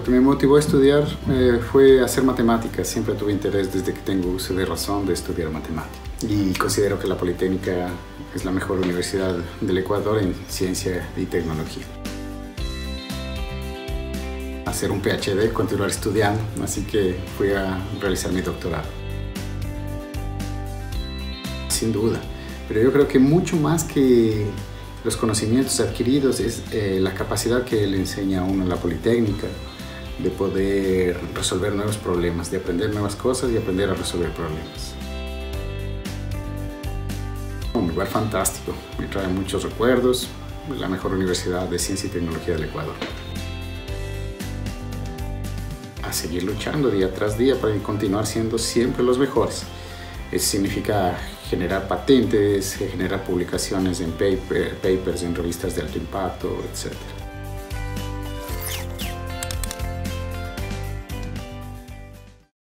Lo que me motivó a estudiar eh, fue hacer matemáticas. Siempre tuve interés desde que tengo uso de razón de estudiar matemáticas. Y considero que la Politécnica es la mejor universidad del Ecuador en ciencia y tecnología. Hacer un PhD, continuar estudiando, así que fui a realizar mi doctorado. Sin duda, pero yo creo que mucho más que los conocimientos adquiridos es eh, la capacidad que le enseña a uno la Politécnica de poder resolver nuevos problemas, de aprender nuevas cosas y aprender a resolver problemas. Un lugar fantástico, me trae muchos recuerdos, la mejor universidad de ciencia y tecnología del Ecuador. A seguir luchando día tras día para continuar siendo siempre los mejores. Eso significa generar patentes, generar publicaciones en papers, en revistas de alto impacto, etc.